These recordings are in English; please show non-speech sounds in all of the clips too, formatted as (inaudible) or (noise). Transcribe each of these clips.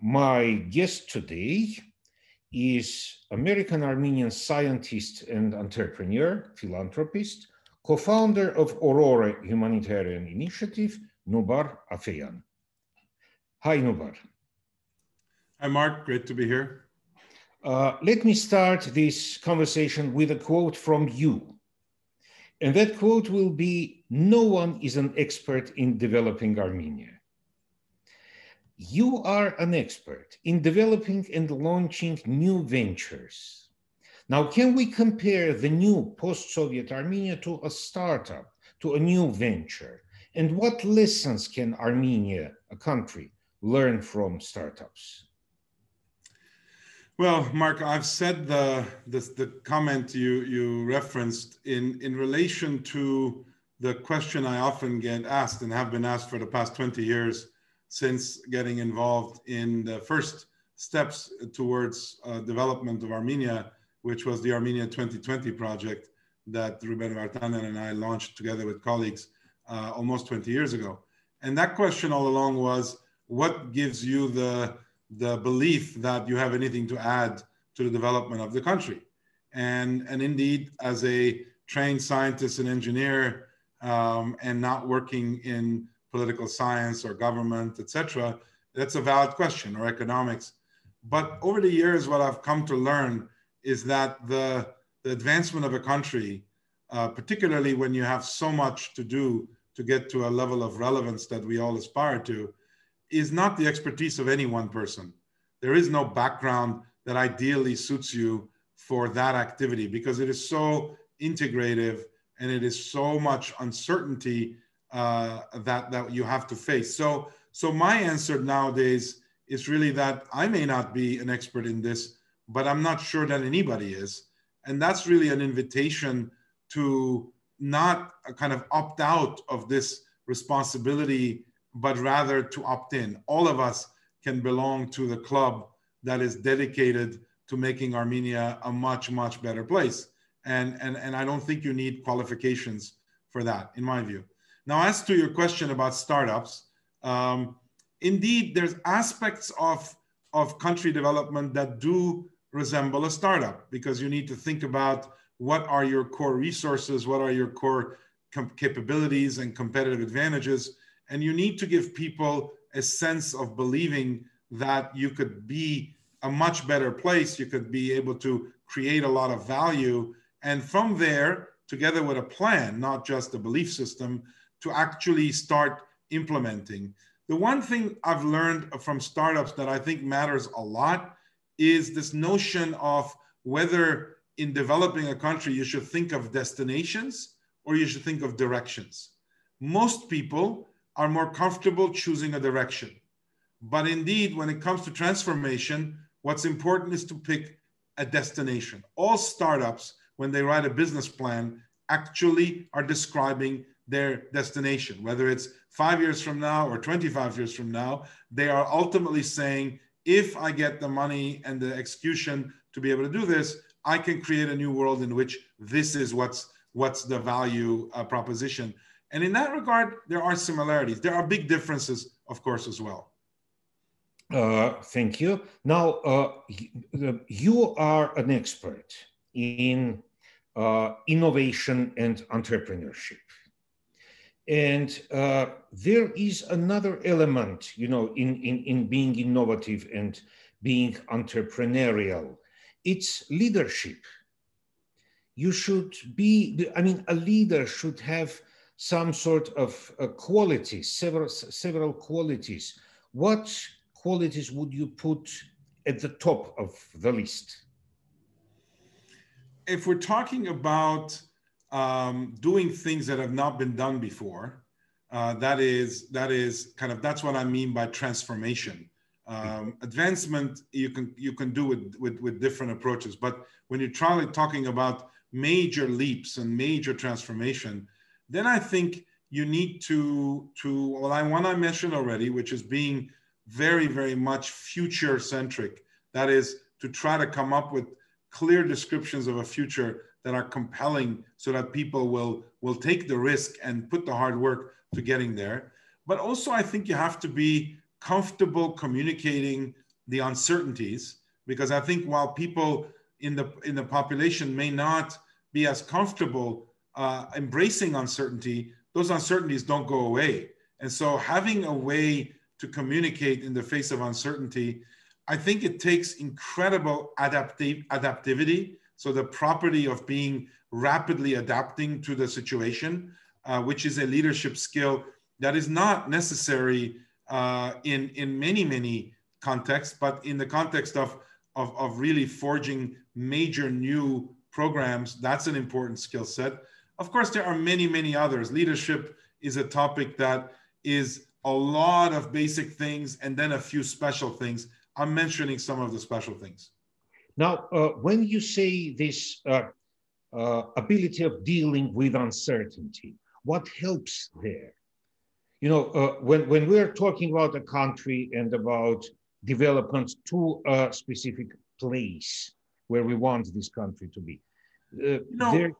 my guest today is American Armenian scientist and entrepreneur, philanthropist, co-founder of Aurora Humanitarian Initiative, Noubar Afeyan. Hi, Noubar. Hi, Mark. Great to be here. Uh, let me start this conversation with a quote from you. And that quote will be No one is an expert in developing Armenia. You are an expert in developing and launching new ventures. Now, can we compare the new post Soviet Armenia to a startup, to a new venture? And what lessons can Armenia, a country, learn from startups? Well, Mark, I've said the, the, the comment you, you referenced in, in relation to the question I often get asked and have been asked for the past 20 years since getting involved in the first steps towards uh, development of Armenia, which was the Armenia 2020 project that Ruben Vardanyan and I launched together with colleagues uh, almost 20 years ago. And that question all along was, what gives you the, the belief that you have anything to add to the development of the country? And, and indeed, as a trained scientist and engineer um, and not working in political science or government, etc., that's a valid question, or economics. But over the years, what I've come to learn is that the, the advancement of a country, uh, particularly when you have so much to do to get to a level of relevance that we all aspire to, is not the expertise of any one person. There is no background that ideally suits you for that activity because it is so integrative and it is so much uncertainty uh, that that you have to face. So so my answer nowadays is really that I may not be an expert in this, but I'm not sure that anybody is, and that's really an invitation to not kind of opt out of this responsibility, but rather to opt in. All of us can belong to the club that is dedicated to making Armenia a much, much better place. And, and, and I don't think you need qualifications for that, in my view. Now, as to your question about startups, um, indeed, there's aspects of, of country development that do resemble a startup because you need to think about what are your core resources, what are your core capabilities and competitive advantages. And you need to give people a sense of believing that you could be a much better place, you could be able to create a lot of value. And from there, together with a plan, not just a belief system, to actually start implementing. The one thing I've learned from startups that I think matters a lot is this notion of whether in developing a country you should think of destinations or you should think of directions. Most people are more comfortable choosing a direction. But indeed, when it comes to transformation, what's important is to pick a destination. All startups, when they write a business plan, actually are describing their destination, whether it's five years from now or 25 years from now, they are ultimately saying, if I get the money and the execution to be able to do this, I can create a new world in which this is what's what's the value uh, proposition. And in that regard, there are similarities. There are big differences, of course, as well. Uh, thank you. Now, uh, you are an expert in uh, innovation and entrepreneurship. And uh, there is another element, you know, in, in, in being innovative and being entrepreneurial. It's leadership. You should be, I mean, a leader should have some sort of uh, qualities, several, several qualities. What qualities would you put at the top of the list? If we're talking about um, doing things that have not been done before. Uh, that is that is kind of that's what I mean by transformation. Um, advancement you can you can do with, with with different approaches, but when you're trying talking about major leaps and major transformation, then I think you need to to well I one I mentioned already, which is being very very much future centric. That is to try to come up with clear descriptions of a future that are compelling so that people will will take the risk and put the hard work to getting there but also i think you have to be comfortable communicating the uncertainties because I think while people in the in the population may not be as comfortable uh, embracing uncertainty, those uncertainties don't go away. And so having a way to communicate in the face of uncertainty, I think it takes incredible adaptive adaptivity. So the property of being rapidly adapting to the situation, uh, which is a leadership skill that is not necessary uh, in in many many contexts, but in the context of, of of really forging major new programs, that's an important skill set. Of course, there are many many others. Leadership is a topic that is a lot of basic things and then a few special things. I'm mentioning some of the special things. Now, uh, when you say this uh, uh, ability of dealing with uncertainty, what helps there? You know, uh, when, when we're talking about a country and about development to a specific place where we want this country to be, uh, no.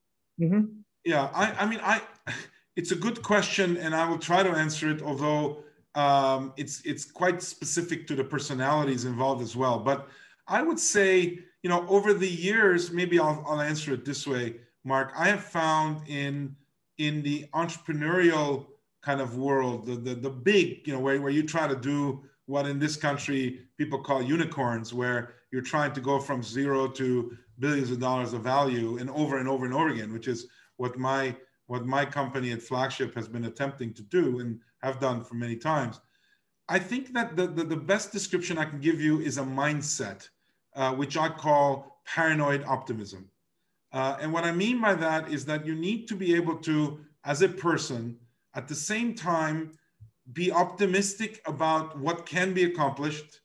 Mm-hmm. Yeah, I, I mean, I (laughs) it's a good question, and I will try to answer it. Although um, it's it's quite specific to the personalities involved as well. But I would say, you know, over the years, maybe I'll, I'll answer it this way, Mark. I have found in in the entrepreneurial kind of world, the the, the big, you know, where, where you try to do what in this country people call unicorns, where you're trying to go from zero to billions of dollars of value and over and over and over again, which is what my what my company at Flagship has been attempting to do and have done for many times. I think that the, the, the best description I can give you is a mindset, uh, which I call paranoid optimism. Uh, and what I mean by that is that you need to be able to, as a person, at the same time, be optimistic about what can be accomplished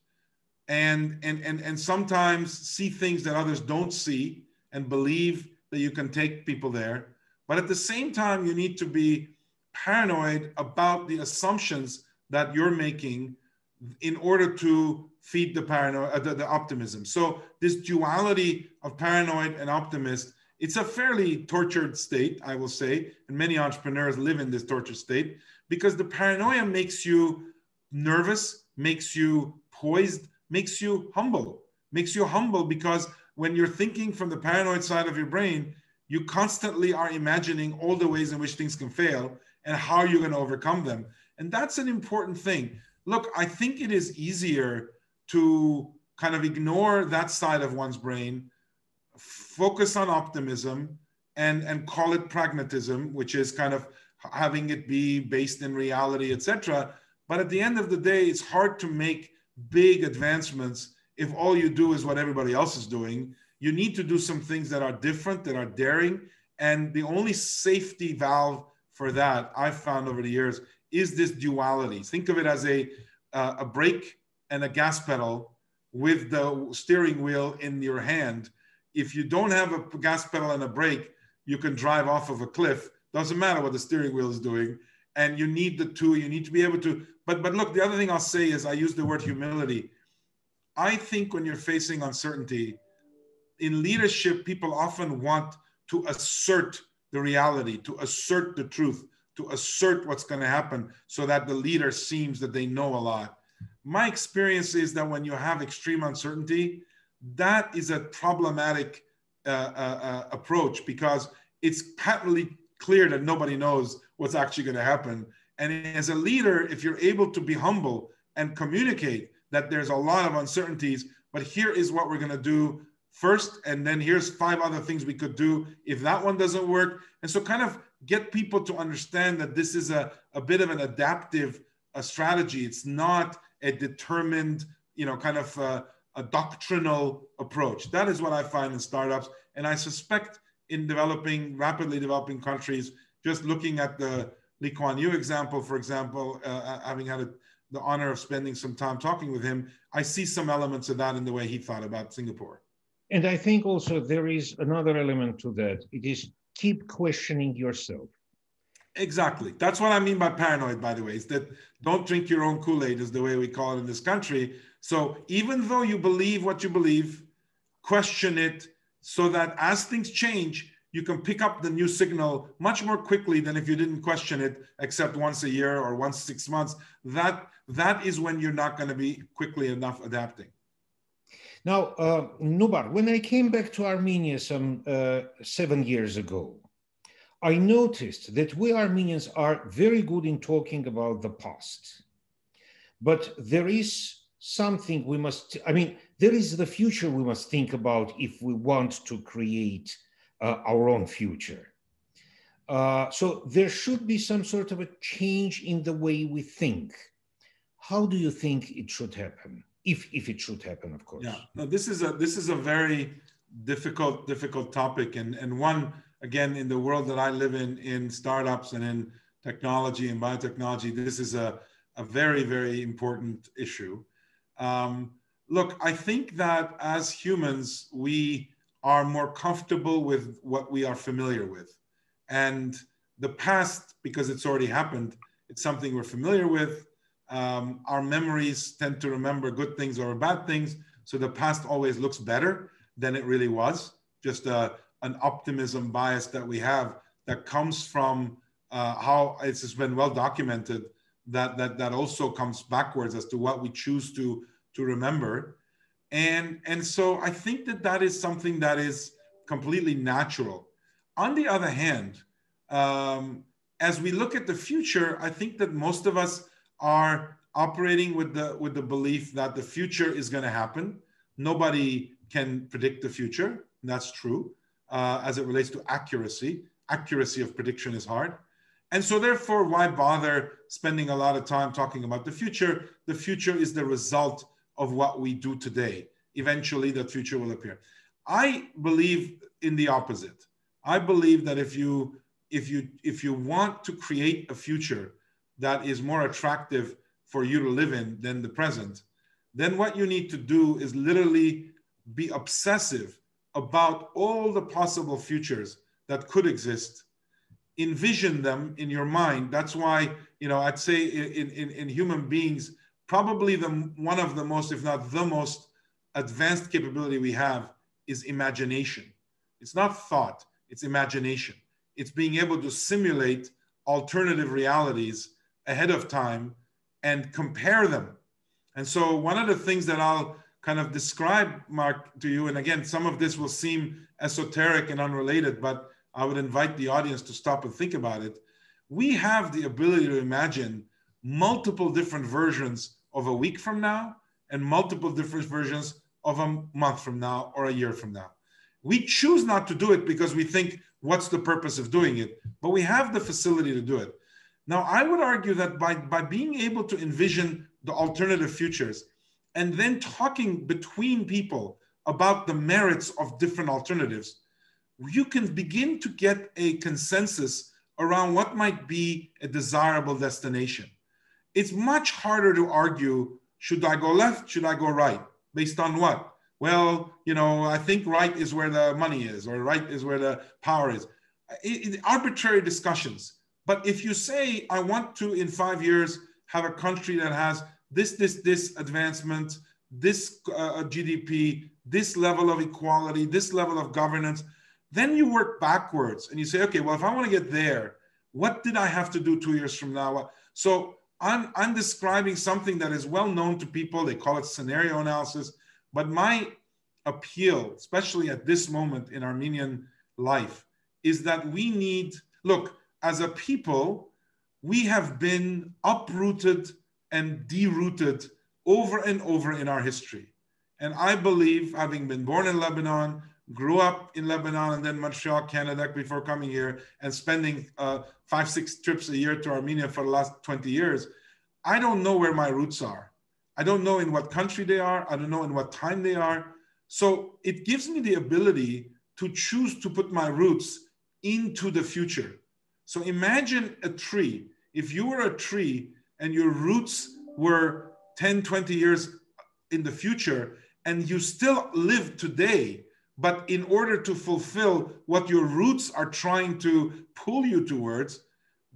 and, and, and, and sometimes see things that others don't see and believe that you can take people there but at the same time, you need to be paranoid about the assumptions that you're making in order to feed the paranoid, uh, the, the optimism. So this duality of paranoid and optimist, it's a fairly tortured state, I will say, and many entrepreneurs live in this tortured state because the paranoia makes you nervous, makes you poised, makes you humble, makes you humble because when you're thinking from the paranoid side of your brain, you constantly are imagining all the ways in which things can fail and how you're going to overcome them. And that's an important thing. Look, I think it is easier to kind of ignore that side of one's brain, focus on optimism, and, and call it pragmatism, which is kind of having it be based in reality, etc. But at the end of the day, it's hard to make big advancements if all you do is what everybody else is doing you need to do some things that are different, that are daring. And the only safety valve for that I've found over the years is this duality. Think of it as a, uh, a brake and a gas pedal with the steering wheel in your hand. If you don't have a gas pedal and a brake, you can drive off of a cliff. Doesn't matter what the steering wheel is doing. And you need the two, you need to be able to. But, but look, the other thing I'll say is I use the word humility. I think when you're facing uncertainty, in leadership, people often want to assert the reality, to assert the truth, to assert what's going to happen so that the leader seems that they know a lot. My experience is that when you have extreme uncertainty, that is a problematic uh, uh, uh, approach because it's patently clear that nobody knows what's actually going to happen. And as a leader, if you're able to be humble and communicate that there's a lot of uncertainties, but here is what we're going to do first and then here's five other things we could do if that one doesn't work and so kind of get people to understand that this is a, a bit of an adaptive uh, strategy it's not a determined you know kind of uh, a doctrinal approach that is what i find in startups and i suspect in developing rapidly developing countries just looking at the lee kuan yew example for example uh, uh having had a, the honor of spending some time talking with him i see some elements of that in the way he thought about singapore and I think also there is another element to that. It is keep questioning yourself. Exactly. That's what I mean by paranoid, by the way, is that don't drink your own Kool Aid, is the way we call it in this country. So even though you believe what you believe, question it so that as things change, you can pick up the new signal much more quickly than if you didn't question it except once a year or once six months. That that is when you're not going to be quickly enough adapting. Now, uh, Noubar, when I came back to Armenia some uh, seven years ago, I noticed that we Armenians are very good in talking about the past. But there is something we must, I mean, there is the future we must think about if we want to create uh, our own future. Uh, so there should be some sort of a change in the way we think. How do you think it should happen? If, if it should happen, of course. Yeah, no, this is a this is a very difficult difficult topic, and and one again in the world that I live in in startups and in technology and biotechnology, this is a a very very important issue. Um, look, I think that as humans we are more comfortable with what we are familiar with. And the past, because it's already happened, it's something we're familiar with. Um, our memories tend to remember good things or bad things. So the past always looks better than it really was. Just a, an optimism bias that we have that comes from uh, how it's has been well documented that, that that also comes backwards as to what we choose to to remember. And and so i think that that is something that is completely natural. On the other hand um, as we look at the future i think that most of us are operating with the with the belief that the future is going to happen. Nobody can predict the future. That's true uh, as it relates to accuracy accuracy of prediction is hard and so therefore why bother spending a lot of time talking about the future the future is the result of what we do today. Eventually, that future will appear. I believe in the opposite. I believe that if you if you if you want to create a future that is more attractive for you to live in than the present, then what you need to do is literally be obsessive about all the possible futures that could exist envision them in your mind that's why you know i'd say in, in, in human beings probably the one of the most, if not the most advanced capability we have is imagination. It's not thought, it's imagination. It's being able to simulate alternative realities ahead of time and compare them. And so, one of the things that I'll kind of describe, Mark, to you, and again, some of this will seem esoteric and unrelated, but I would invite the audience to stop and think about it. We have the ability to imagine multiple different versions of a week from now and multiple different versions of a month from now or a year from now. We choose not to do it because we think, what's the purpose of doing it? But we have the facility to do it. Now, I would argue that by, by being able to envision the alternative futures and then talking between people about the merits of different alternatives, you can begin to get a consensus around what might be a desirable destination it's much harder to argue should I go left, should I go right, based on what? Well, you know, I think right is where the money is, or right is where the power is. It, it, arbitrary discussions. But if you say, I want to, in five years, have a country that has this, this, this advancement, this uh, GDP, this level of equality, this level of governance, then you work backwards and you say, okay, well, if I want to get there, what did I have to do two years from now? So I'm, I'm describing something that is well known to people. They call it scenario analysis. But my appeal, especially at this moment in Armenian life, is that we need look, as a people, we have been uprooted and derooted over and over in our history. And I believe, having been born in Lebanon, grew up in Lebanon and then Montreal, Canada before coming here and spending uh, five, six trips a year to Armenia for the last 20 years, I don't know where my roots are. I don't know in what country they are. I don't know in what time they are. So it gives me the ability to choose to put my roots into the future. So imagine a tree. If you were a tree and your roots were 10, 20 years in the future, and you still live today, but in order to fulfill what your roots are trying to pull you towards,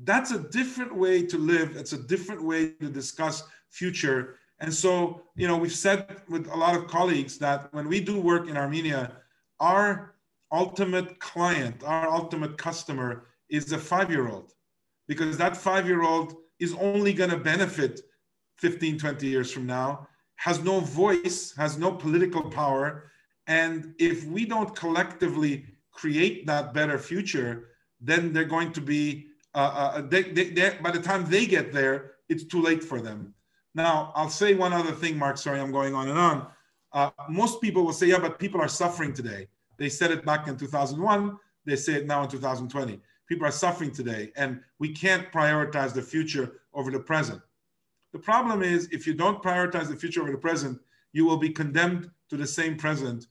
that's a different way to live. It's a different way to discuss future. And so, you know, we've said with a lot of colleagues that when we do work in Armenia, our ultimate client, our ultimate customer is a five year old, because that five year old is only going to benefit 15, 20 years from now. has no voice, has no political power. And if we don't collectively create that better future, then they're going to be, uh, uh, they, they, by the time they get there, it's too late for them. Now, I'll say one other thing, Mark. Sorry, I'm going on and on. Uh, most people will say, yeah, but people are suffering today. They said it back in 2001. They say it now in 2020. People are suffering today, and we can't prioritize the future over the present. The problem is, if you don't prioritize the future over the present, you will be condemned to the same present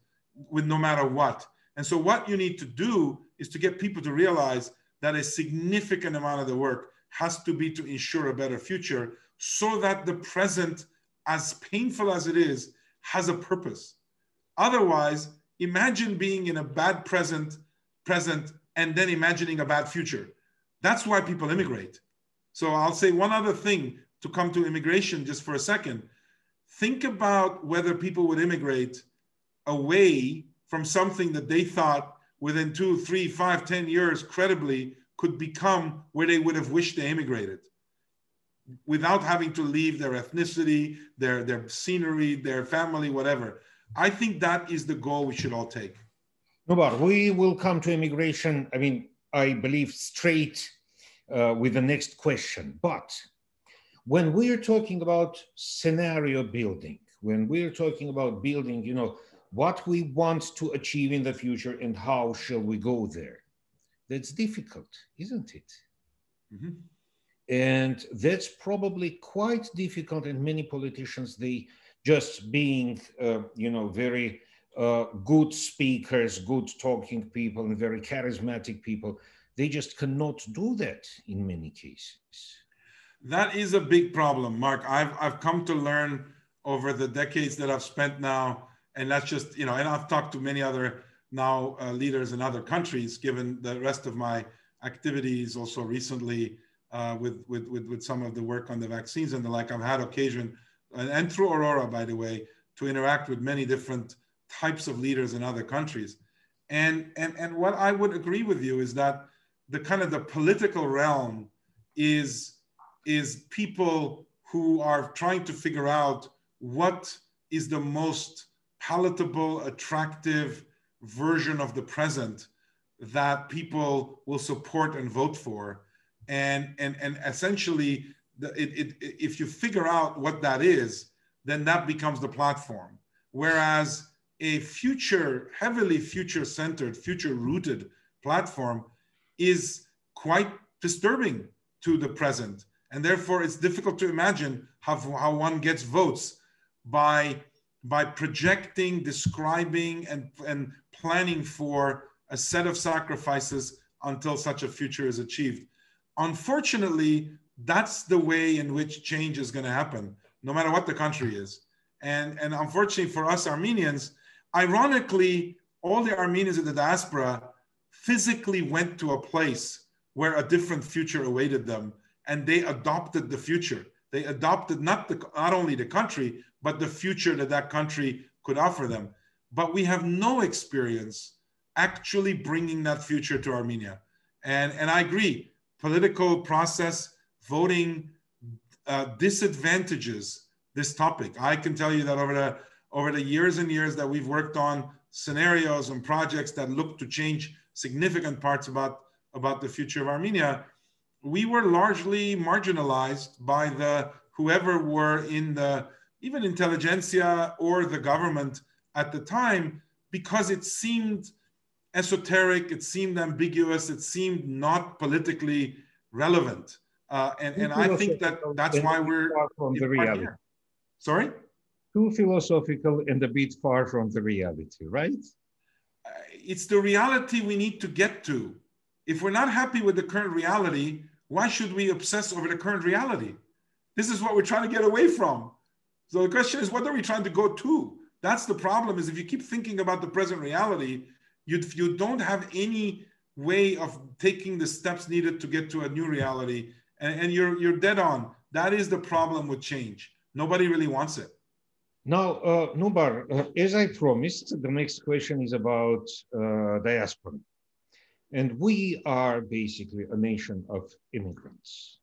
with no matter what. And so, what you need to do is to get people to realize that a significant amount of the work has to be to ensure a better future so that the present, as painful as it is, has a purpose. Otherwise, imagine being in a bad present, present, and then imagining a bad future. That's why people immigrate. So I'll say one other thing to come to immigration just for a second. Think about whether people would immigrate away from something that they thought within two, three, five, ten years credibly could become where they would have wished they immigrated without having to leave their ethnicity, their, their scenery, their family, whatever. I think that is the goal we should all take. No, but we will come to immigration, I mean, I believe straight uh, with the next question. But when we're talking about scenario building, when we're talking about building, you know, what we want to achieve in the future and how shall we go there, that's difficult, isn't it? Mm-hmm. And that's probably quite difficult. And many politicians, they just being, uh, you know, very uh, good speakers, good talking people, and very charismatic people, they just cannot do that in many cases. That is a big problem, Mark. I've, I've come to learn over the decades that I've spent now, and that's just, you know, and I've talked to many other now uh, leaders in other countries, given the rest of my activities also recently uh, with, with, with, with some of the work on the vaccines and the like. I've had occasion, and, and through Aurora, by the way, to interact with many different types of leaders in other countries. And, and, and what I would agree with you is that the kind of the political realm is, is people who are trying to figure out what is the most palatable, attractive version of the present that people will support and vote for and and and essentially the, it, it, if you figure out what that is then that becomes the platform whereas a future heavily future centered future rooted platform is quite disturbing to the present and therefore it's difficult to imagine how, how one gets votes by by projecting describing and and planning for a set of sacrifices until such a future is achieved unfortunately, that's the way in which change is going to happen, no matter what the country is. And, and unfortunately for us Armenians, ironically, all the Armenians in the diaspora physically went to a place where a different future awaited them and they adopted the future. They adopted not, the, not only the country, but the future that that country could offer them. But we have no experience actually bringing that future to Armenia. And, and I agree, political process, voting uh, disadvantages this topic. I can tell you that over the over the years and years that we've worked on scenarios and projects that look to change significant parts about about the future of Armenia, we were largely marginalized by the whoever were in the even intelligentsia or the government at the time because it seemed esoteric, it seemed ambiguous, it seemed not politically relevant. Uh, and, and I think that that's why we're from the reality. Sorry? Too philosophical and a bit far from the reality, right? Uh, it's the reality we need to get to. If we're not happy with the current reality, why should we obsess over the current reality? This is what we're trying to get away from. So the question is, what are we trying to go to? That's the problem. Is if you keep thinking about the present reality, you, you don't have any way of taking the steps needed to get to a new reality. And, and you're, you're dead on. That is the problem with change. Nobody really wants it. Now, uh, Noubar, uh, as I promised, the next question is about uh, diaspora. And we are basically a nation of immigrants.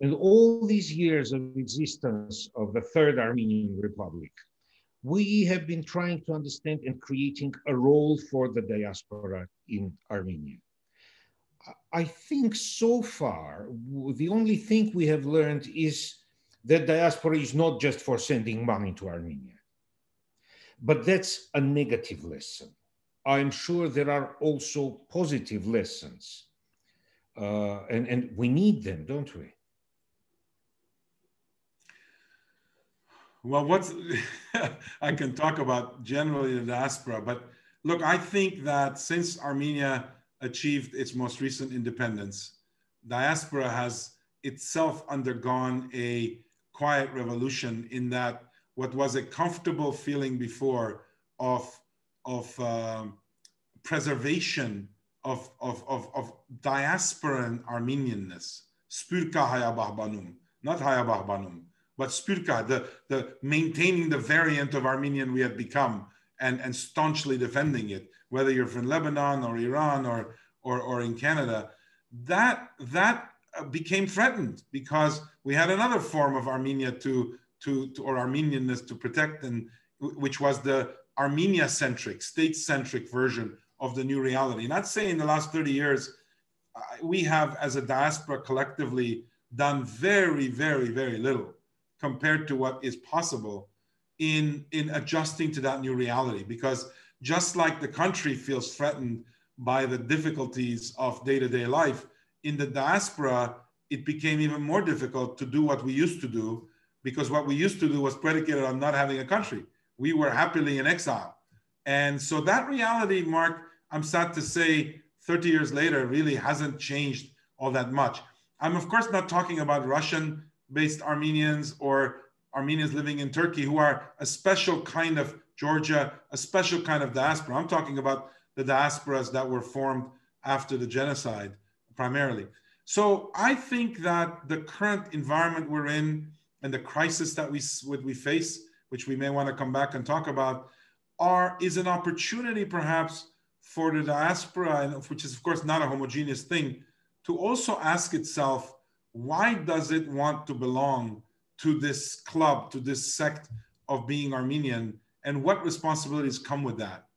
And all these years of existence of the Third Armenian Republic, we have been trying to understand and creating a role for the diaspora in Armenia. I think so far, the only thing we have learned is that diaspora is not just for sending money to Armenia. But that's a negative lesson. I'm sure there are also positive lessons. Uh, and, and we need them, don't we? Well, what's (laughs) I can talk about generally the diaspora, but look, I think that since Armenia achieved its most recent independence, diaspora has itself undergone a quiet revolution in that what was a comfortable feeling before of, of um, preservation of, of, of, of diasporan Armenianness, spurka hayabahbanum, not hayabahbanum, but spurka, the, the maintaining the variant of Armenian we had become and, and staunchly defending it, whether you're from Lebanon or Iran or, or, or in Canada, that, that Uh, became threatened because we had another form of Armenia to, to, to or Armenianness to protect, and which was the Armenia-centric, state-centric version of the new reality. Not saying in the last 30 years, we have as a diaspora collectively done very, very, very little compared to what is possible in, in adjusting to that new reality. Because just like the country feels threatened by the difficulties of day-to-day life, in the diaspora, it became even more difficult to do what we used to do because what we used to do was predicated on not having a country. We were happily in exile. And so that reality, Mark, I'm sad to say, 30 years later, really hasn't changed all that much. I'm, of course, not talking about Russian based Armenians or Armenians living in Turkey who are a special kind of Georgia, a special kind of diaspora. I'm talking about the diasporas that were formed after the genocide primarily. So I think that the current environment we're in and the crisis that we, we face, which we may want to come back and talk about, are is an opportunity perhaps for the diaspora, and which is of course not a homogeneous thing, to also ask itself, why does it want to belong to this club, to this sect of being Armenian, and what responsibilities come with that?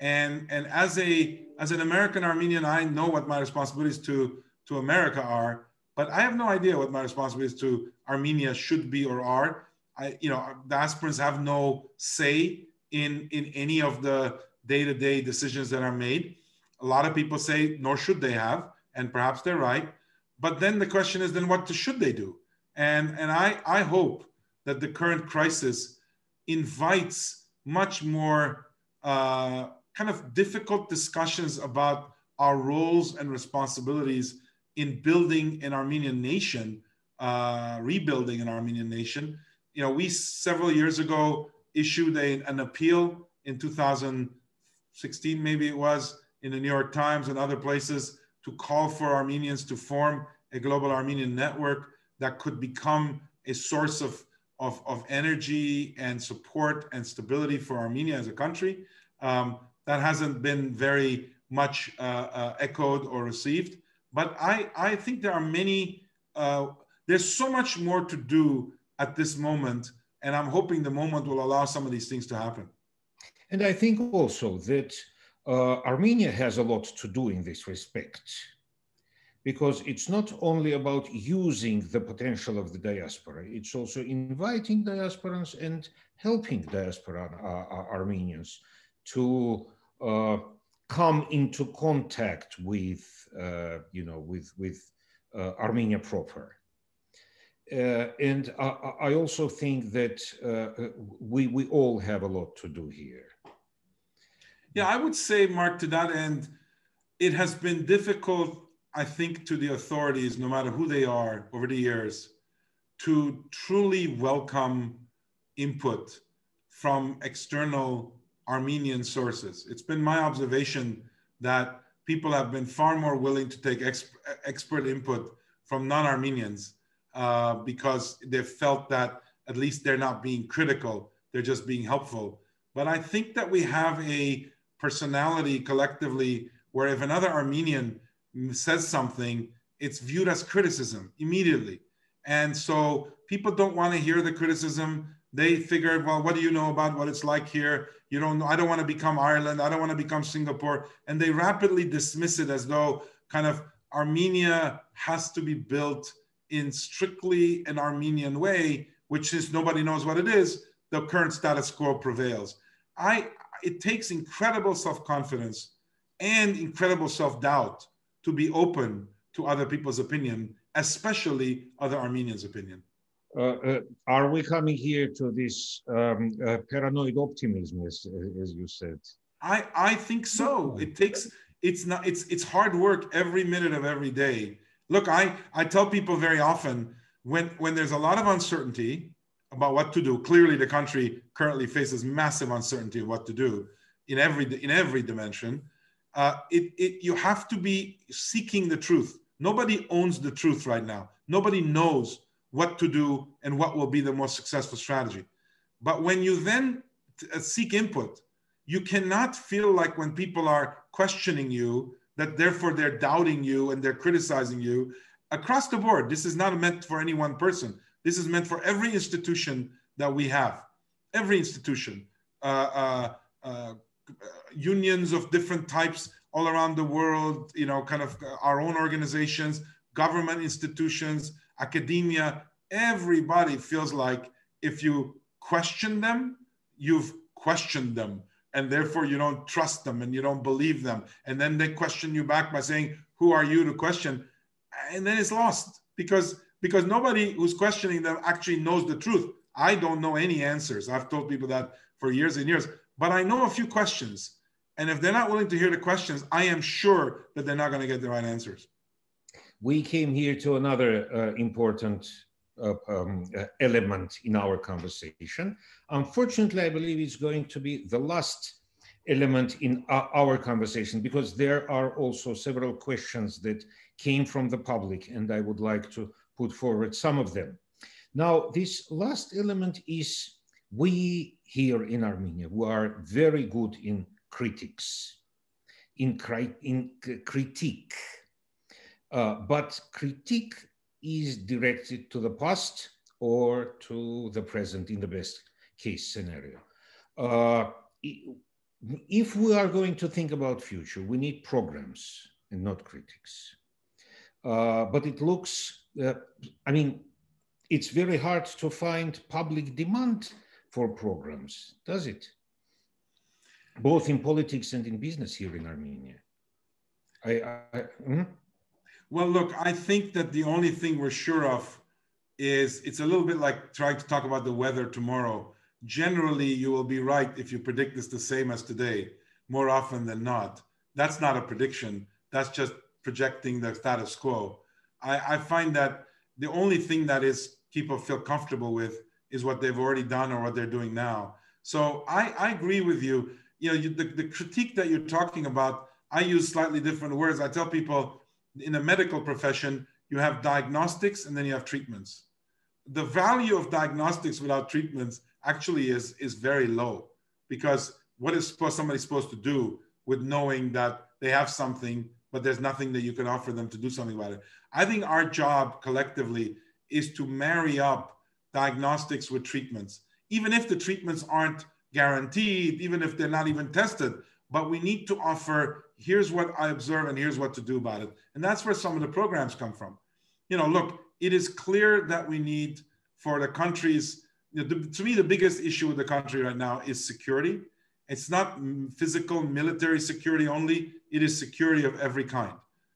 And, and as, a, as an American Armenian, I know what my responsibilities to, to America are, but I have no idea what my responsibilities to Armenia should be or are. I, you know, diasporans have no say in, in any of the day-to-day decisions that are made. A lot of people say, nor should they have, and perhaps they're right. But then the question is, then what should they do? And, and I, I hope that the current crisis invites much more uh, kind of difficult discussions about our roles and responsibilities in building an Armenian nation, uh, rebuilding an Armenian nation. You know, we several years ago issued a, an appeal in 2016, maybe it was, in the New York Times and other places to call for Armenians to form a global Armenian network that could become a source of, of, of energy and support and stability for Armenia as a country. Um, that hasn't been very much uh, uh, echoed or received. But I, I think there are many, uh, there's so much more to do at this moment. And I'm hoping the moment will allow some of these things to happen. And I think also that uh, Armenia has a lot to do in this respect because it's not only about using the potential of the diaspora, it's also inviting diasporans and helping diaspora uh, uh Armenians to uh, come into contact with, uh, you know, with, with uh, Armenia proper. Uh, and I, I, also think that uh, we, we all have a lot to do here. Yeah, I would say, Mark, to that end, it has been difficult, I think, to the authorities, no matter who they are over the years, to truly welcome input from external Armenian sources. It's been my observation that people have been far more willing to take exp expert input from non-Armenians uh, because they've felt that at least they're not being critical, they're just being helpful. But I think that we have a personality collectively where if another Armenian says something, it's viewed as criticism immediately. And so people don't want to hear the criticism. They figured, well, what do you know about what it's like here? You don't know. I don't want to become Ireland. I don't want to become Singapore. And they rapidly dismiss it as though kind of Armenia has to be built in strictly an Armenian way, which is nobody knows what it is. The current status quo prevails. I, it takes incredible self-confidence and incredible self-doubt to be open to other people's opinion, especially other Armenians' opinion. Uh, uh, are we coming here to this um, uh, paranoid optimism, as, as you said? I, I think so. It takes it's not it's it's hard work every minute of every day. Look, I I tell people very often when when there's a lot of uncertainty about what to do. Clearly, the country currently faces massive uncertainty of what to do in every in every dimension uh, it, it, you have to be seeking the truth. Nobody owns the truth right now. Nobody knows what to do and what will be the most successful strategy. But when you then uh, seek input, you cannot feel like when people are questioning you that therefore they're doubting you and they're criticizing you across the board. This is not meant for any one person. This is meant for every institution that we have, every institution. Uh, uh, uh unions of different types all around the world, you know, kind of our own organizations, government institutions, academia, everybody feels like if you question them, you've questioned them. And therefore, you don't trust them and you don't believe them. And then they question you back by saying, Who are you to question? And then it's lost because, because nobody who's questioning them actually knows the truth. I don't know any answers. I've told people that for years and years, but I know a few questions. And if they're not willing to hear the questions, I am sure that they're not going to get the right answers. We came here to another uh, important uh, um, uh, element in our conversation. Unfortunately, I believe it's going to be the last element in our conversation because there are also several questions that came from the public, and I would like to put forward some of them. Now, this last element is we here in Armenia, we are very good in critics, in, cri in critique. Uh, but critique is directed to the past or to the present in the best case scenario. Uh, if we are going to think about future, we need programs and not critics. Uh, but it looks, uh, I mean, it's very hard to find public demand for programs, does it? both in politics and in business here in Armenia. I, I hmm? Well, look, I think that the only thing we're sure of is it's a little bit like trying to talk about the weather tomorrow. Generally, you will be right if you predict this the same as today, more often than not. That's not a prediction. That's just projecting the status quo. I, I find that the only thing that is people feel comfortable with is what they've already done or what they're doing now. So I, I agree with you you know, you, the, the critique that you're talking about, I use slightly different words. I tell people in the medical profession, you have diagnostics and then you have treatments. The value of diagnostics without treatments actually is, is very low because what is supposed, somebody supposed to do with knowing that they have something, but there's nothing that you can offer them to do something about it? I think our job collectively is to marry up diagnostics with treatments, even if the treatments aren't guaranteed, even if they're not even tested. But we need to offer here's what I observe and here's what to do about it. And that's where some of the programs come from. You know, look, it is clear that we need for the countries, you know, the, to me, the biggest issue with the country right now is security. It's not physical military security only, it is security of every kind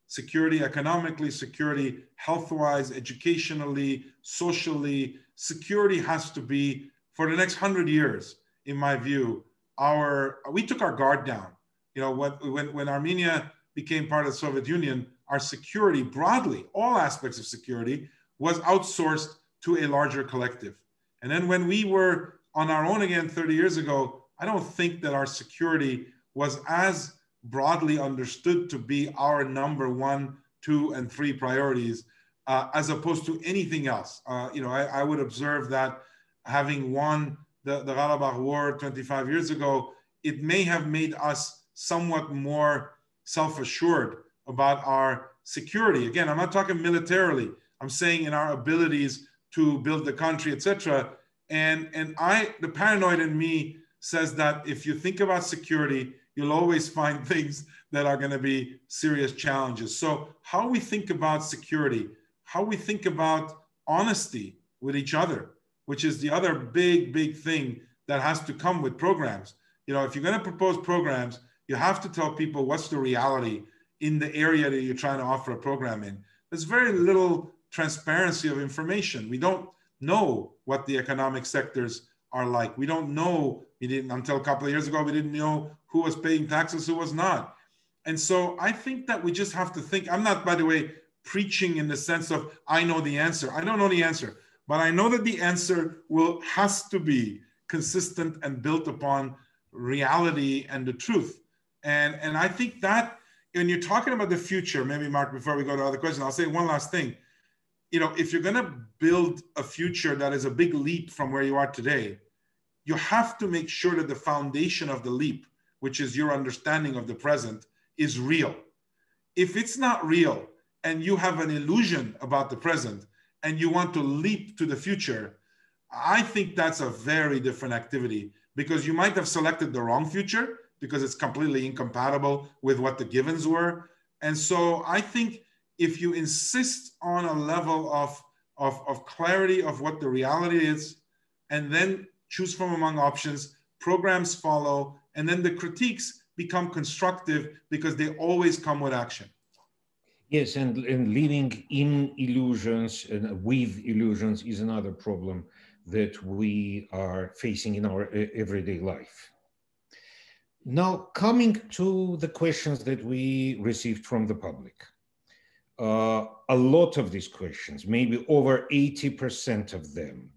security economically, security health wise, educationally, socially. Security has to be for the next hundred years in my view, our we took our guard down. You know, when when, Armenia became part of the Soviet Union, our security broadly, all aspects of security, was outsourced to a larger collective. And then when we were on our own again 30 years ago, I don't think that our security was as broadly understood to be our number one, two, and three priorities, uh, as opposed to anything else. Uh, you know, I, I, would observe that having won the, the Karabakh war 25 years ago, it may have made us somewhat more self assured about our security. Again, I'm not talking militarily, I'm saying in our abilities to build the country, etc. And and I, the paranoid in me says that if you think about security, you'll always find (laughs) things that are going to be serious challenges. So how we think about security, how we think about honesty with each other, which is the other big, big thing that has to come with programs. You know, if you're going to propose programs, you have to tell people what's the reality in the area that you're trying to offer a program in. There's very little transparency of information. We don't know what the economic sectors are like. We don't know. We didn't until a couple of years ago. We didn't know who was paying taxes, who was not. And so I think that we just have to think. I'm not, by the way, preaching in the sense of I know the answer. I don't know the answer, but I know that the answer will has to be consistent and built upon reality and the truth. And and I think that when you're talking about the future, maybe Mark, before we go to other questions, I'll say one last thing. You know, if you're going to build a future that is a big leap from where you are today, you have to make sure that the foundation of the leap, which is your understanding of the present, is real. If it's not real and you have an illusion about the present and you want to leap to the future, I think that's a very different activity because you might have selected the wrong future because it's completely incompatible with what the givens were. And so I think if you insist on a level of, of, of clarity of what the reality is, and then choose from among options, programs follow, and then the critiques become constructive because they always come with action. Yes, and, and living in illusions and with illusions is another problem that we are facing in our everyday life. Now, coming to the questions that we received from the public. Uh, a lot of these questions, maybe over 80% of them,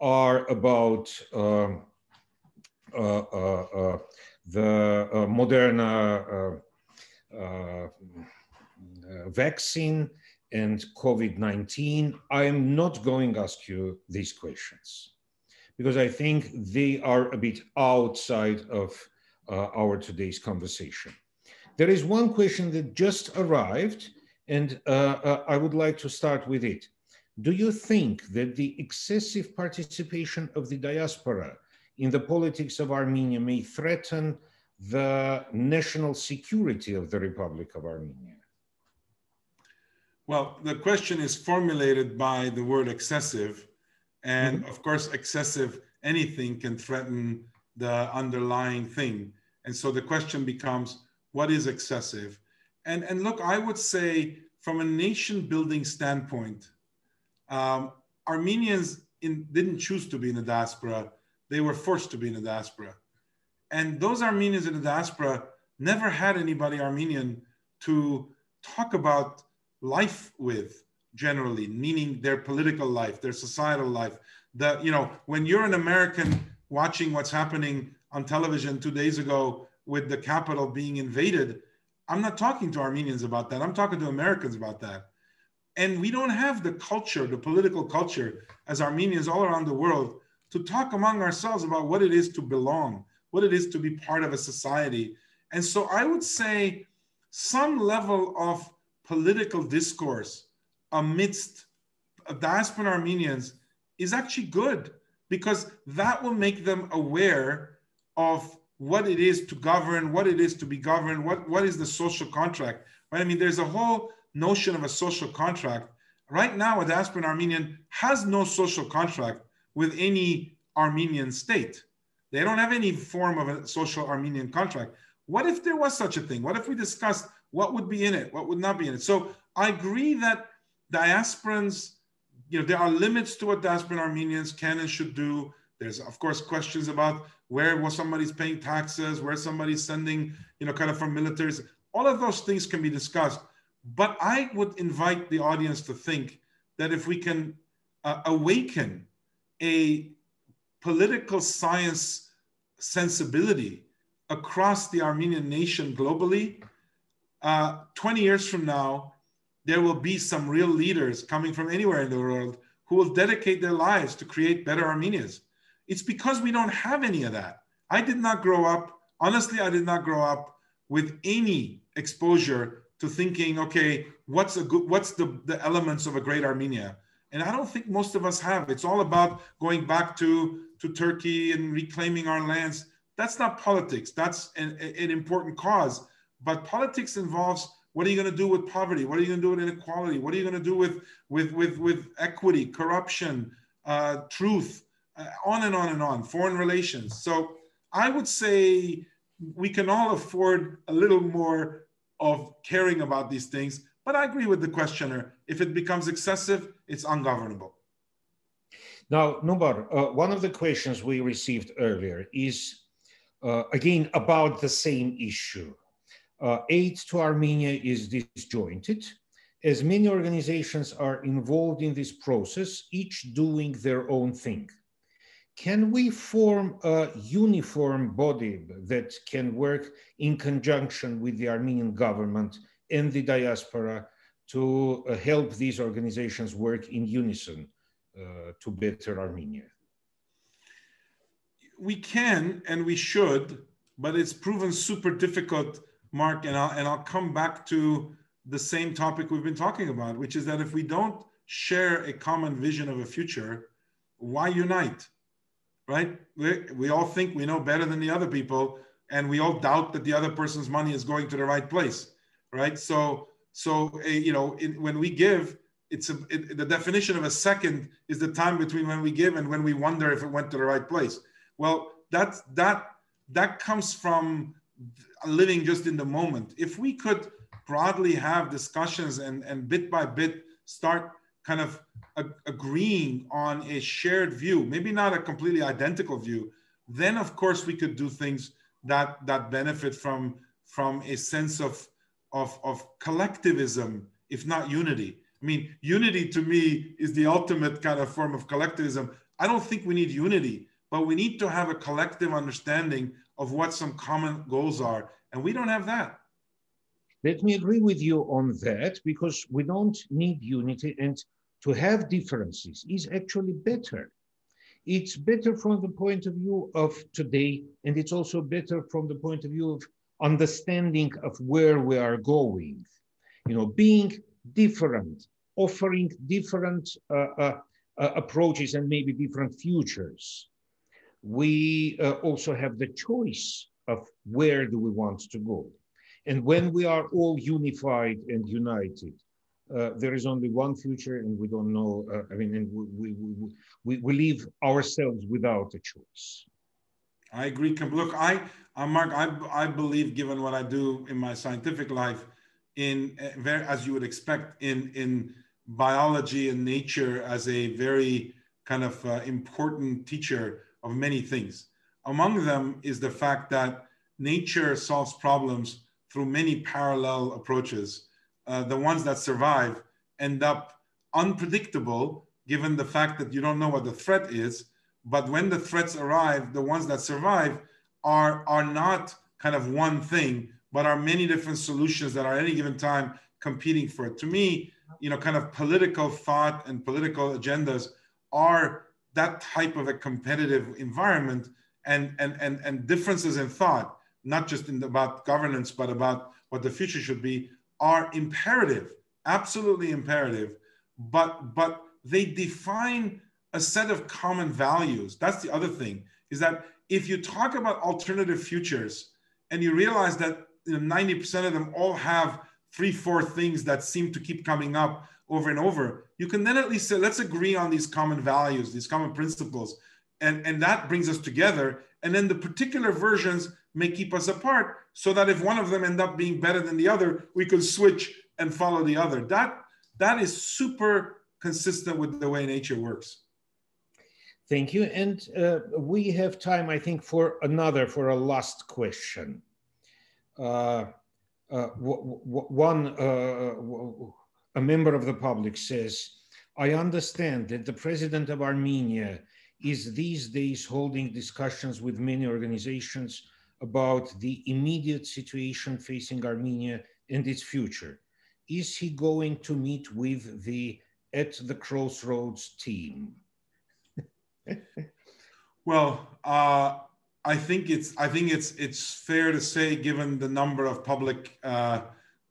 are about um, uh, uh, uh, the uh, Moderna uh, vaccine and COVID-19, I am not going to ask you these questions because I think they are a bit outside of uh, our today's conversation. There is one question that just arrived and uh, uh, I would like to start with it. Do you think that the excessive participation of the diaspora in the politics of Armenia may threaten the national security of the Republic of Armenia? Well, the question is formulated by the word excessive. And mm-hmm. of course, excessive anything can threaten the underlying thing. And so the question becomes what is excessive? And, and look, I would say from a nation building standpoint, um, Armenians in, didn't choose to be in the diaspora, they were forced to be in the diaspora. And those Armenians in the diaspora never had anybody Armenian to talk about life with generally meaning their political life their societal life that you know when you're an american watching what's happening on television two days ago with the capital being invaded. I'm not talking to armenians about that. I'm talking to americans about that. And we don't have the culture the political culture as armenians all around the world to talk among ourselves about what it is to belong what it is to be part of a society. And so i would say some level of political discourse amidst diaspora Armenians is actually good because that will make them aware of what it is to govern, what it is to be governed, what, what is the social contract, right? I mean, there's a whole notion of a social contract. Right now, a diaspora Armenian has no social contract with any Armenian state. They don't have any form of a social Armenian contract. What if there was such a thing? What if we discussed what would be in it? What would not be in it? So I agree that diasporans, you know, there are limits to what diasporan Armenians can and should do. There's of course questions about where was somebody's paying taxes, where somebody's sending, you know, kind of from militaries. All of those things can be discussed. But I would invite the audience to think that if we can uh, awaken a political science sensibility across the Armenian nation globally, uh, 20 years from now, there will be some real leaders coming from anywhere in the world who will dedicate their lives to create better Armenians. It's because we don't have any of that. I did not grow up, honestly, I did not grow up with any exposure to thinking, okay, what's a good, what's the, the elements of a great Armenia? And I don't think most of us have. It's all about going back to, to Turkey and reclaiming our lands. That's not politics. That's an, an important cause. But politics involves what are you going to do with poverty? What are you going to do with inequality? What are you going to do with, with, with, with equity, corruption, uh, truth, on and on and on, foreign relations? So I would say we can all afford a little more of caring about these things. But I agree with the questioner. If it becomes excessive, it's ungovernable. Now, Noubar, uh, one of the questions we received earlier is uh, again about the same issue. Uh, aid to Armenia is disjointed, as many organizations are involved in this process, each doing their own thing. Can we form a uniform body that can work in conjunction with the Armenian government and the diaspora to uh, help these organizations work in unison uh, to better Armenia? We can and we should, but it's proven super difficult, Mark. And I'll, and I'll come back to the same topic we've been talking about, which is that if we don't share a common vision of a future, why unite? Right? We, we all think we know better than the other people, and we all doubt that the other person's money is going to the right place, right? So, so a, you know, in, when we give, it's a, it, the definition of a second is the time between when we give and when we wonder if it went to the right place. Well, that that that comes from living just in the moment. If we could broadly have discussions and and bit by bit start kind of agreeing on a shared view, maybe not a completely identical view, then of course we could do things that that benefit from from a sense of of, of collectivism, if not unity. I mean, unity to me is the ultimate kind of form of collectivism. I don't think we need unity, but we need to have a collective understanding of what some common goals are. And we don't have that. Let me agree with you on that because we don't need unity. And to have differences is actually better. It's better from the point of view of today, and it's also better from the point of view of understanding of where we are going. You know, being different, offering different uh, uh, uh, approaches and maybe different futures. We uh, also have the choice of where do we want to go. And when we are all unified and united, uh, there is only one future and we don't know, uh, I mean, and we, we, we, we leave ourselves without a choice. I agree. Look, I, uh, Mark, I, I believe, given what I do in my scientific life, in uh, as you would expect, in in biology and nature as a very kind of uh, important teacher of many things. Among them is the fact that nature solves problems through many parallel approaches uh, the ones that survive end up unpredictable given the fact that you don't know what the threat is. But when the threats arrive, the ones that survive are, are not kind of one thing, but are many different solutions that are at any given time competing for it. To me, you know, kind of political thought and political agendas are that type of a competitive environment and, and, and, and differences in thought, not just in about governance, but about what the future should be, are imperative, absolutely imperative, but but they define a set of common values. That's the other thing is that if you talk about alternative futures and you realize that you know, 90% of them all have three, four things that seem to keep coming up over and over, you can then at least say, let's agree on these common values, these common principles. And, and that brings us together. And then the particular versions may keep us apart so that if one of them end up being better than the other, we could switch and follow the other. That, that is super consistent with the way nature works. Thank you. And uh, we have time, I think, for another, for a last question. Uh, uh, one, uh, a member of the public says, I understand that the president of Armenia is these days holding discussions with many organizations about the immediate situation facing Armenia and its future. Is he going to meet with the At the Crossroads team? (laughs) well, uh, I think it's I think it's it's fair to say, given the number of public uh,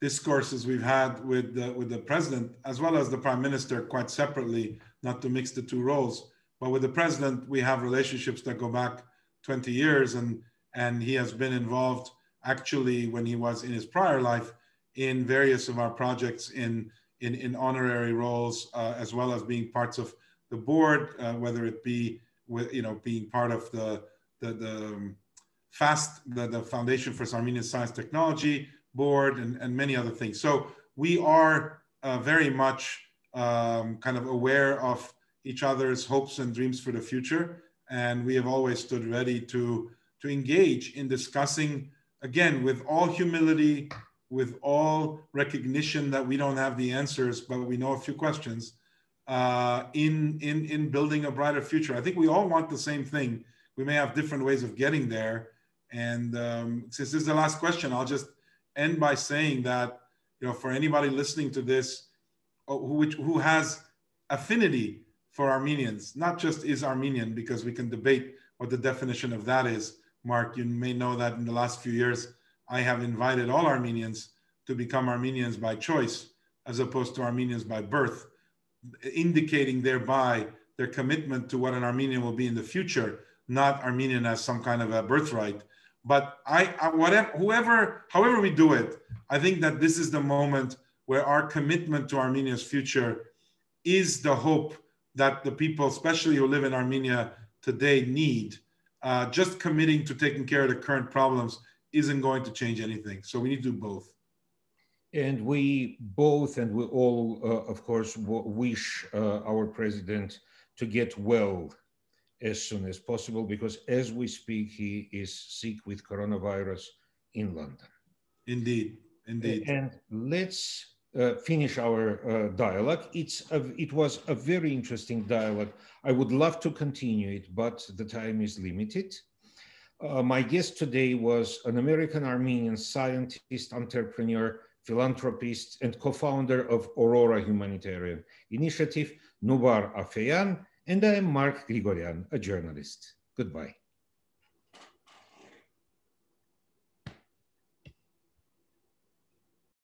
discourses we've had with the, with the president as well as the prime minister quite separately, not to mix the two roles. But with the president, we have relationships that go back 20 years, and and he has been involved actually when he was in his prior life in various of our projects in in, in honorary roles uh, as well as being parts of the board, uh, whether it be with you know being part of the the, the um, FAST, the, the Foundation for Armenian Science Technology board, and, and many other things. So we are uh, very much um, kind of aware of each other's hopes and dreams for the future, and we have always stood ready to to engage in discussing again with all humility, with all recognition that we don't have the answers, but we know a few questions uh, in, in, in building a brighter future. I think we all want the same thing. We may have different ways of getting there. And um, since this is the last question, I'll just end by saying that, you know, for anybody listening to this uh, who, which, who has affinity for Armenians, not just is Armenian, because we can debate what the definition of that is. Mark, you may know that in the last few years, I have invited all Armenians to become Armenians by choice as opposed to Armenians by birth indicating thereby their commitment to what an Armenian will be in the future, not Armenian as some kind of a birthright. But I, I whatever, whoever, however we do it, I think that this is the moment where our commitment to Armenia's future is the hope that the people, especially who live in Armenia today, need. Uh, just committing to taking care of the current problems isn't going to change anything. So we need to do both. And we both, and we all, uh, of course, wish uh, our president to get well as soon as possible because as we speak, he is sick with coronavirus in London. Indeed, indeed. And let's uh, finish our uh, dialogue. It's a, it was a very interesting dialogue. I would love to continue it, but the time is limited. Uh, my guest today was an American Armenian scientist, entrepreneur, philanthropist and co-founder of Aurora Humanitarian Initiative, Noubar Afeyan, and I am Mark Grigorian, a journalist. Goodbye.